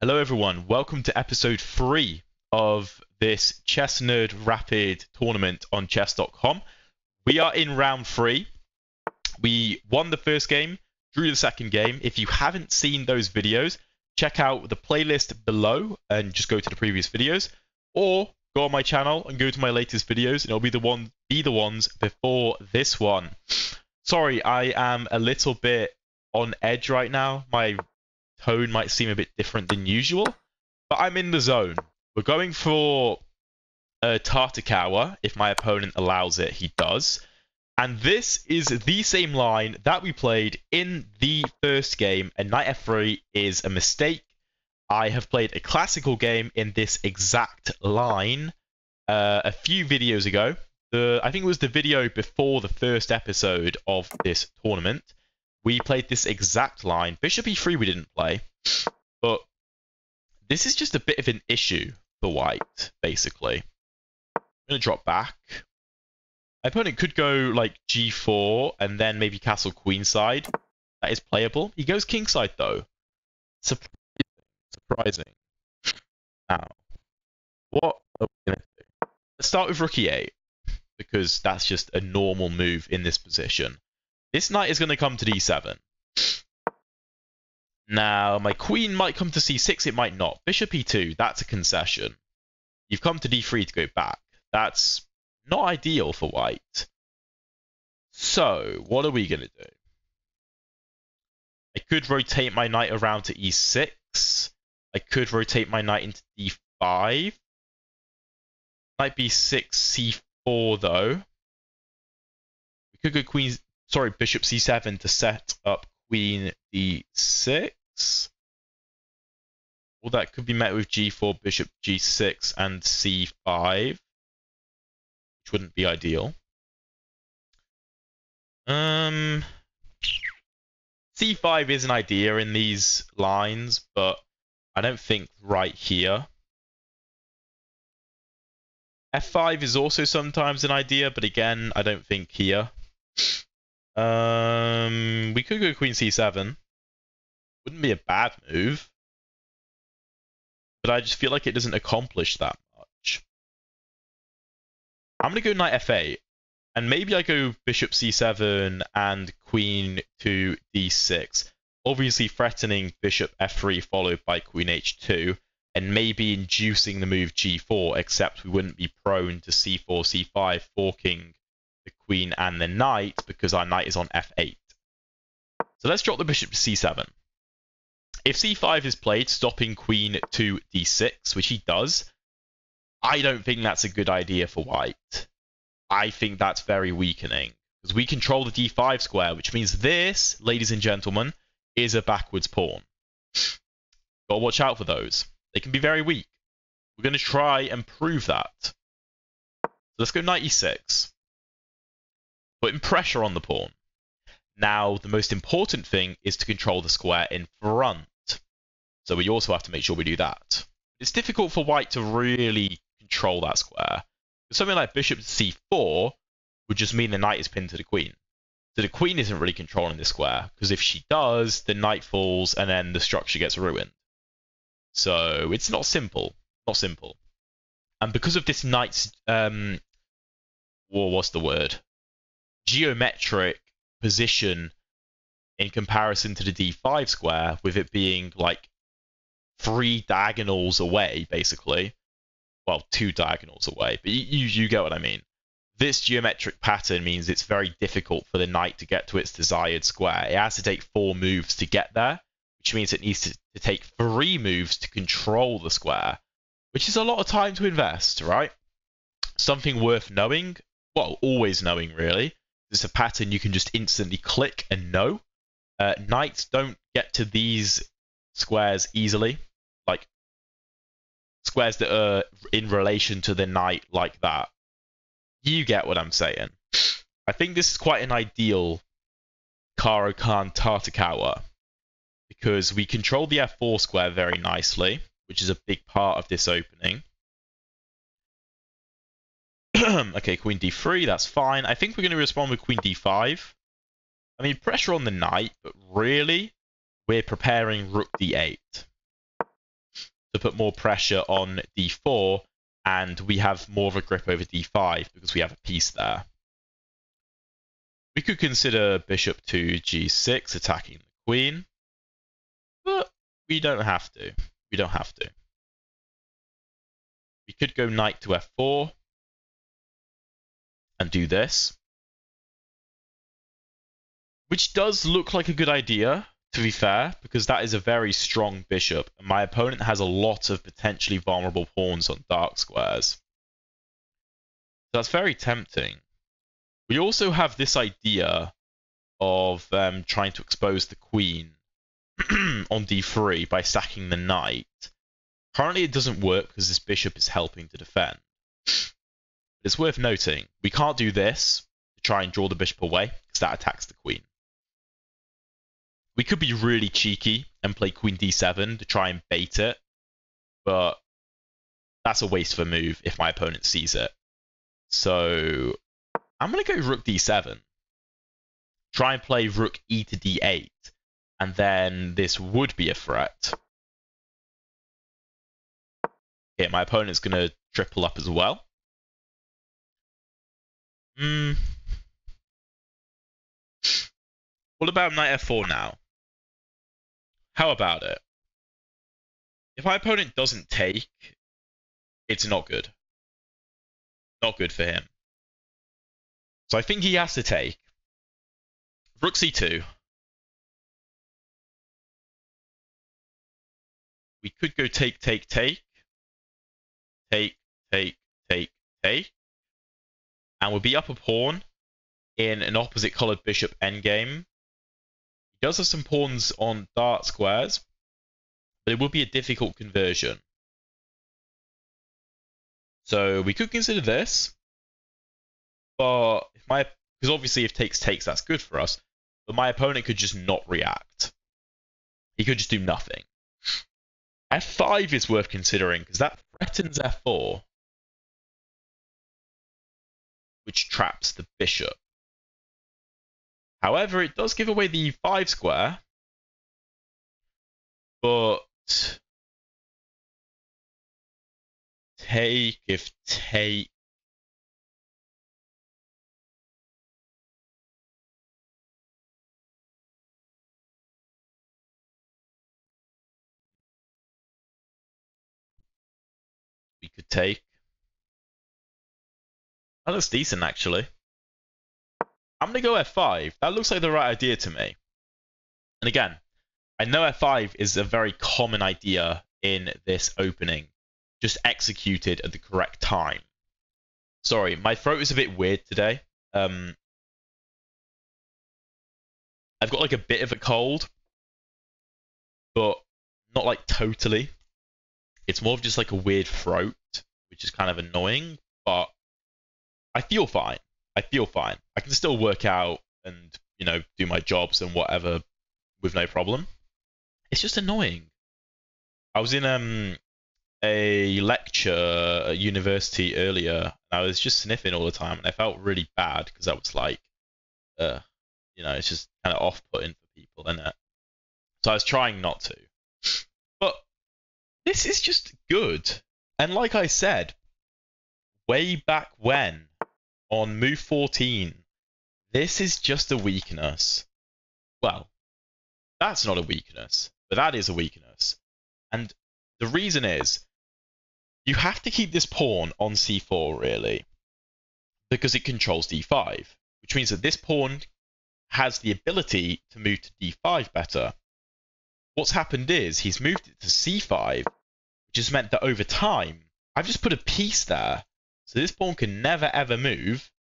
Hello, everyone. Welcome to episode three of this Chess Nerd Rapid tournament on chess.com. We are in round three. We won the first game, drew the second game. If you haven't seen those videos, check out the playlist below and just go to the previous videos, or go on my channel and go to my latest videos, and it'll be the one be the ones before this one. Sorry, I am a little bit on edge right now. My tone might seem a bit different than usual, but I'm in the zone. We're going for a Tartakower. If my opponent allows it, he does. And this is the same line that we played in the first game, and knight f3 is a mistake. I have played a classical game in this exact line uh, a few videos ago. The I think it was the video before the first episode of this tournament. We played this exact line. Bishop e3 we didn't play, but this is just a bit of an issue for white, basically. I'm going to drop back. My opponent could go like g4 and then maybe castle queenside. That is playable. He goes kingside though. Surprising. Surprising. Now, what are we going to do? Let's start with rook e8 because that's just a normal move in this position. This knight is going to come to d7. Now, my queen might come to c6, it might not. Bishop e2, that's a concession. You've come to d3 to go back. That's not ideal for white. So, what are we going to do? I could rotate my knight around to e6. I could rotate my knight into d5. Knight b6, c4 though. We could go queen, sorry, bishop c7 to set up queen d6. Well, that could be met with g4, bishop g6, and c5, which wouldn't be ideal. Um, c5 is an idea in these lines, but I don't think right here. f5 is also sometimes an idea, but again, I don't think here. Um, we could go queen c7. Wouldn't be a bad move. But I just feel like it doesn't accomplish that much. I'm going to go knight f8. And maybe I go bishop c7 and queen to d6. Obviously threatening bishop f3 followed by queen h2. And maybe inducing the move g4, except we wouldn't be prone to c4, c5, forking the queen and the knight because our knight is on f8. So let's drop the bishop to c7. If c5 is played, stopping queen to d6, which he does, I don't think that's a good idea for white. I think that's very weakening because we control the d5 square, which means this, ladies and gentlemen, is a backwards pawn. Gotta watch out for those. They can be very weak. We're going to try and prove that. So let's go knight e6 putting pressure on the pawn. Now, the most important thing is to control the square in front. So we also have to make sure we do that. It's difficult for white to really control that square. Something like bishop to c4 would just mean the knight is pinned to the queen. So the queen isn't really controlling the square, because if she does, the knight falls and then the structure gets ruined. So it's not simple. Not simple. And because of this knight's um well, what's the word? Geometric position in comparison to the d5 square, with it being like three diagonals away, basically. Well, two diagonals away, but you, you get what I mean. This geometric pattern means it's very difficult for the knight to get to its desired square. It has to take four moves to get there, which means it needs to, to take three moves to control the square, which is a lot of time to invest, right? Something worth knowing, well, always knowing really, it's a pattern you can just instantly click and know. Uh, knights don't get to these squares easily, like squares that are in relation to the knight like that. You get what I'm saying. I think this is quite an ideal Caro-Kann Tartakower because we control the f4 square very nicely, which is a big part of this opening. okay, queen d3, that's fine. I think we're going to respond with queen d5. I mean, pressure on the knight, but really, we're preparing rook d8. to put more pressure on d4, and we have more of a grip over d5 because we have a piece there. We could consider bishop to g6 attacking the queen, but we don't have to. We don't have to. We could go knight to f4 and do this. Which does look like a good idea, to be fair, because that is a very strong bishop, and my opponent has a lot of potentially vulnerable pawns on dark squares. So that's very tempting. We also have this idea of um, trying to expose the queen on d3 by sacking the knight. Currently, it doesn't work because this bishop is helping to defend. It's worth noting, we can't do this to try and draw the bishop away because that attacks the queen. We could be really cheeky and play queen d7 to try and bait it, but that's a waste of a move if my opponent sees it. So I'm going to go rook d7. Try and play rook e to d8, and then this would be a threat. Okay, my opponent's going to triple up as well. Hmm. What about knight f4 now? How about it? If my opponent doesn't take, it's not good. Not good for him. So I think he has to take. Rook c2. We could go take, take, take. Take, take, take, take. And we'll be up a pawn in an opposite coloured bishop endgame. He does have some pawns on dark squares, but it will be a difficult conversion. So we could consider this. But if my because obviously if takes takes that's good for us, but my opponent could just not react. He could just do nothing. F5 is worth considering because that threatens F4, which traps the bishop. However, it does give away the e5 square, but take if take we could take. That looks decent, actually. I'm going to go F5. That looks like the right idea to me. And again, I know F5 is a very common idea in this opening, just executed at the correct time. Sorry, my throat is a bit weird today. Um, I've got like a bit of a cold, but not like totally. It's more of just like a weird throat, which is kind of annoying, but I feel fine. I feel fine. I can still work out and, you know, do my jobs and whatever with no problem. It's just annoying. I was in um a lecture at university earlier and I was just sniffing all the time and I felt really bad because I was like uh you know, it's just kind of off putting for people, isn't it? So I was trying not to. But this is just good. And like I said, way back when, on move 14, this is just a weakness. Well, that's not a weakness, but that is a weakness. And the reason is, you have to keep this pawn on c4, really, because it controls d5, which means that this pawn has the ability to move to d5 better. What's happened is he's moved it to c5, which has meant that over time, I've just put a piece there. So this pawn can never ever move,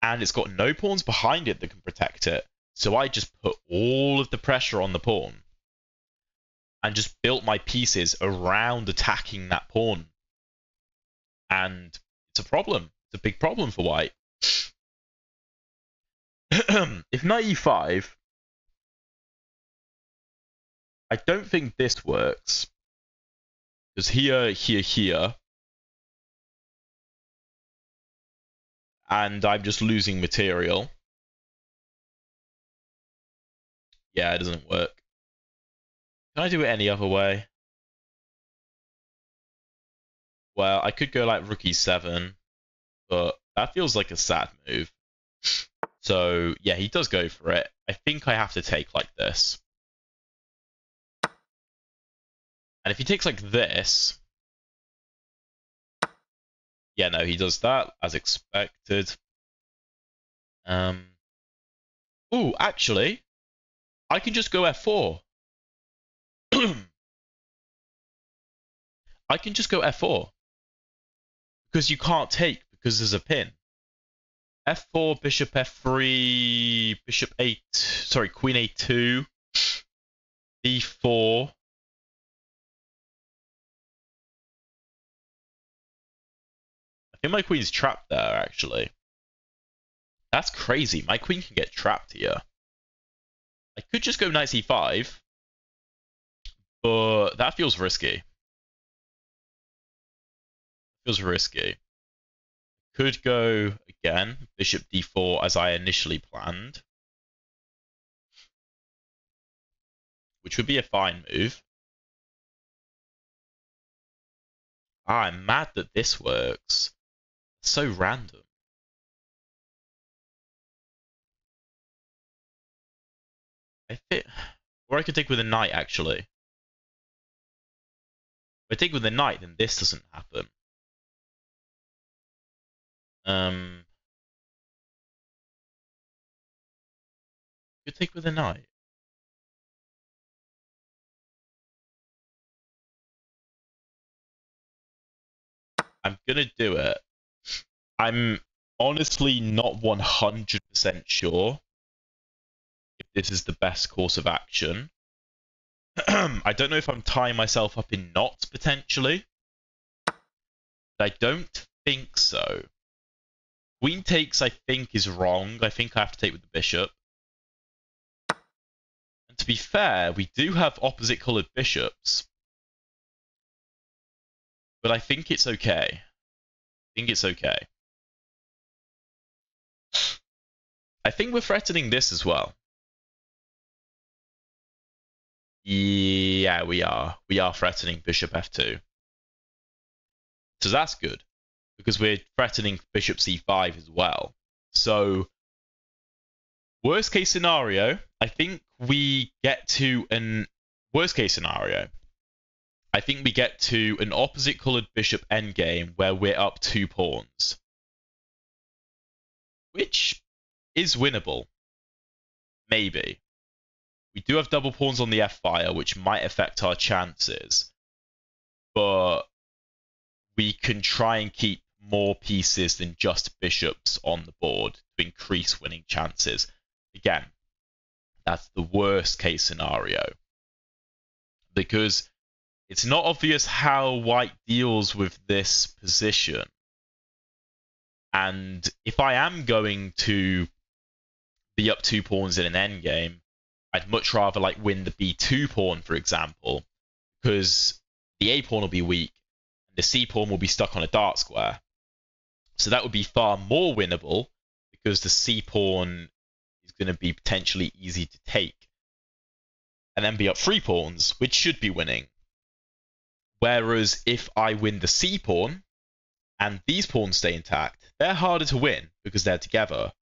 and it's got no pawns behind it that can protect it. So I just put all of the pressure on the pawn and just built my pieces around attacking that pawn. And it's a problem. It's a big problem for white. if knight e5, I don't think this works. Because here, here, here. And I'm just losing material. Yeah, it doesn't work. Can I do it any other way? well, I could go like rook e7, but that feels like a sad move. So yeah, he does go for it. I think I have to take like this. And if he takes like this, yeah, no, he does that as expected. Um, ooh, actually, I can just go f4. I can just go f4 because you can't take because there's a pin. f4, bishop f3, bishop 8, sorry, queen a2, b4. Think my queen's trapped there, actually. That's crazy. My queen can get trapped here. I could just go knight c5, but that feels risky. Feels risky. Could go again, bishop d4 as I initially planned. Which would be a fine move. Ah, I'm mad that this works. So random. I think, or I could take with a knight actually. If I take with a knight, then this doesn't happen. Um, you take with a knight. I'm gonna do it. I'm honestly not 100% sure if this is the best course of action. I don't know if I'm tying myself up in knots potentially. I don't think so. Queen takes, I think, is wrong. I think I have to take with the bishop. And to be fair, we do have opposite coloured bishops. But I think it's okay. I think it's okay. I think we're threatening this as well. Yeah, we are. We are threatening bishop f2. So that's good because we're threatening bishop c5 as well. So, worst case scenario, I think we get to an worst case scenario. I think we get to an opposite colored bishop endgame where we're up two pawns, which is winnable. Maybe. We do have double pawns on the f file, which might affect our chances, but we can try and keep more pieces than just bishops on the board to increase winning chances. Again, that's the worst case scenario. Because it's not obvious how white deals with this position. And if I am going to be up two pawns in an endgame, I'd much rather like win the b2 pawn, for example, because the a pawn will be weak and the c pawn will be stuck on a dark square. So that would be far more winnable because the c pawn is going to be potentially easy to take. And then be up three pawns, which should be winning. Whereas if I win the c pawn and these pawns stay intact, they're harder to win because they're together.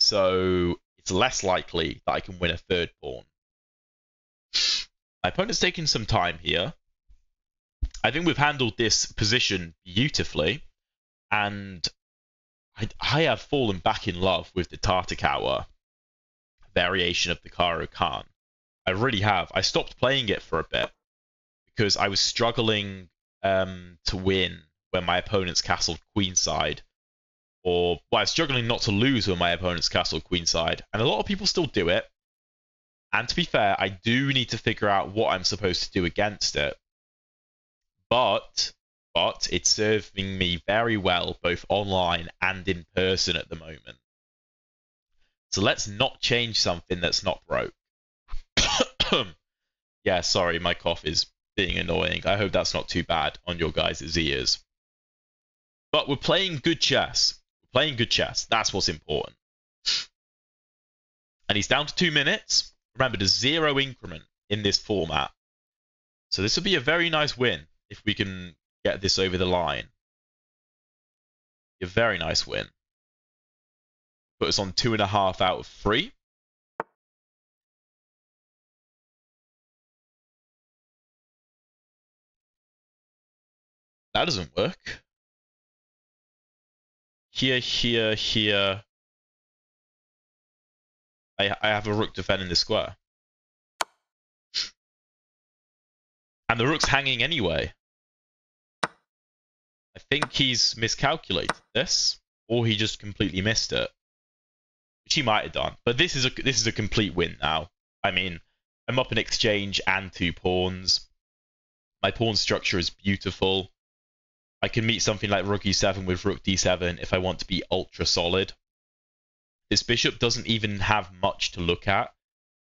So it's less likely that I can win a third pawn. My opponent's taking some time here. I think we've handled this position beautifully, and I, I have fallen back in love with the Tartakower variation of the Caro-Kann. I really have. I stopped playing it for a bit because I was struggling um, to win when my opponent's castled queenside, or well, I struggling not to lose when my opponent's castle queenside, and a lot of people still do it. And to be fair, I do need to figure out what I'm supposed to do against it. But but it's serving me very well both online and in person at the moment. So let's not change something that's not broke. yeah, sorry, my cough is being annoying. I hope that's not too bad on your guys' ears. But we're playing good chess. Playing good chess. That's what's important. And he's down to two minutes. Remember, the zero increment in this format. So this will be a very nice win if we can get this over the line. A very nice win. Put us on two and a half out of three. That doesn't work. Here, here, here. I, I have a rook defending the square. And the rook's hanging anyway. I think he's miscalculated this, or he just completely missed it. Which he might have done. But this is a this is a complete win now. I mean, I'm up in exchange and two pawns. My pawn structure is beautiful. I can meet something like rook e7 with rook d7 if I want to be ultra solid. This bishop doesn't even have much to look at.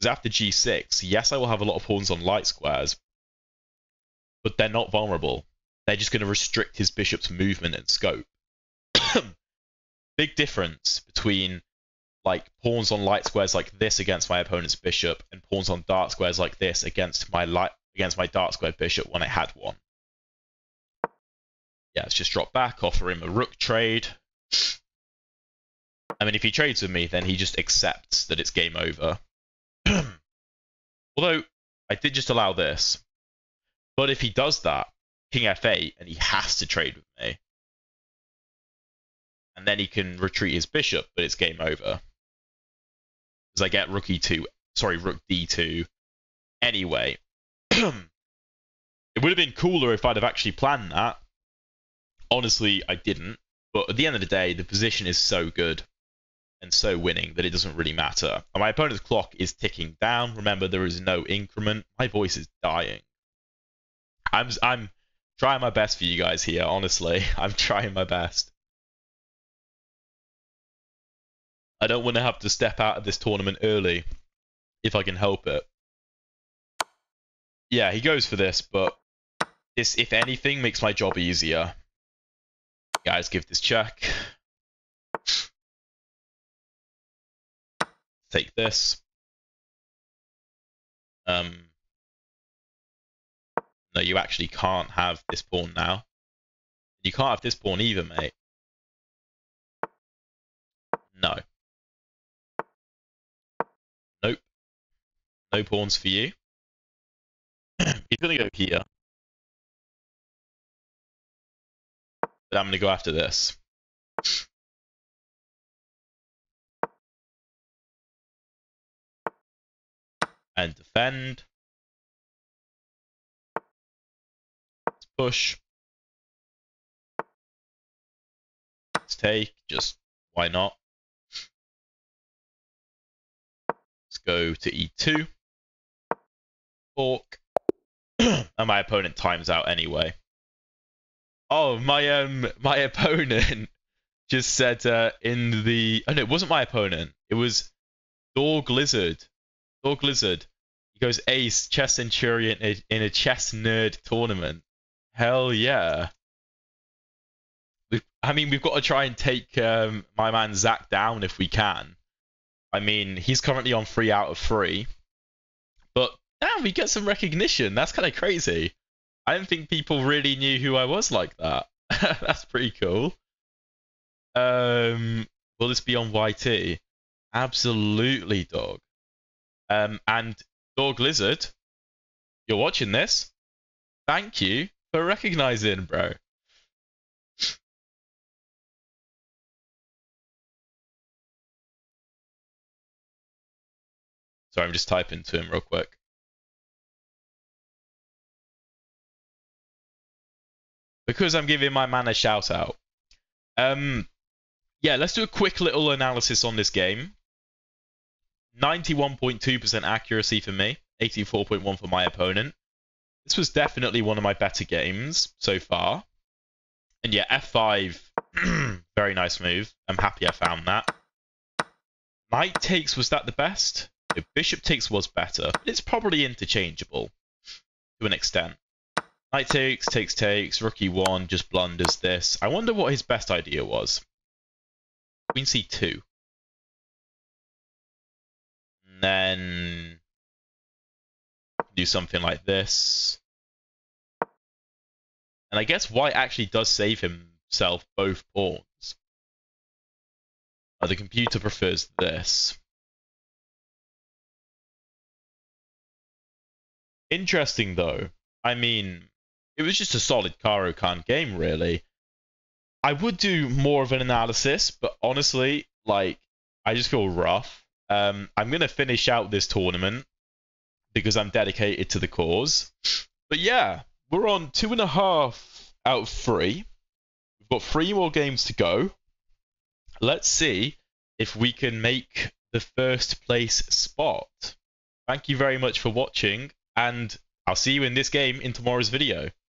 Because after g6, yes, I will have a lot of pawns on light squares, but they're not vulnerable. They're just going to restrict his bishop's movement and scope. Big difference between like pawns on light squares like this against my opponent's bishop and pawns on dark squares like this against my light against my dark square bishop when I had one. Yeah, let's just drop back, offer him a rook trade. I mean, if he trades with me, then he just accepts that it's game over. Although, I did just allow this. But if he does that, king f8, and he has to trade with me. And then he can retreat his bishop, but it's game over. Because I get rook e2, sorry, rook d2 anyway. it would have been cooler if I'd have actually planned that. Honestly, I didn't. But at the end of the day, the position is so good and so winning that it doesn't really matter. And my opponent's clock is ticking down. Remember, there is no increment. My voice is dying. I'm I'm trying my best for you guys here. Honestly, I'm trying my best. I don't want to have to step out of this tournament early if I can help it. Yeah, he goes for this, but this, if anything, makes my job easier. Guys, give this check. Take this. Um, no, you actually can't have this pawn now. You can't have this pawn either, mate. No. Nope. No pawns for you. He's going to go here. But I'm going to go after this. And defend. Let's push. Let's take. Just why not? Let's go to e2. Fork. and my opponent times out anyway. Oh, my um, my opponent just said uh, in the. Oh no, it wasn't my opponent. It was Dog Lizard. Dog Lizard. He goes ace chess centurion in a, chess nerd tournament. Hell yeah. I mean, we've got to try and take um, my man Zach down if we can. I mean, he's currently on three out of three, but yeah, we get some recognition. That's kind of crazy. I didn't think people really knew who I was like that. That's pretty cool. Um, will this be on YT? Absolutely, dog. Um, and Dog Lizard, you're watching this. Thank you for recognizing, bro. Sorry, I'm just typing to him real quick. Because I'm giving my man a shout out. Um, yeah, let's do a quick little analysis on this game. 91.2% accuracy for me, 84.1 for my opponent. This was definitely one of my better games so far. And yeah, f5, very nice move. I'm happy I found that. Knight takes, was that the best? Bishop takes was better, but it's probably interchangeable to an extent. Knight takes, takes, takes, rook e1 just blunders this. I wonder what his best idea was. Queen c2. And then do something like this. And I guess white actually does save himself both pawns. Uh, the computer prefers this. Interesting though. I mean, it was just a solid Caro-Kann game, really. I would do more of an analysis, but honestly, like, I just feel rough. Um, I'm gonna finish out this tournament because I'm dedicated to the cause. But yeah, we're on two and a half out of three. We've got three more games to go. Let's see if we can make the first place spot. Thank you very much for watching, and I'll see you in this game in tomorrow's video.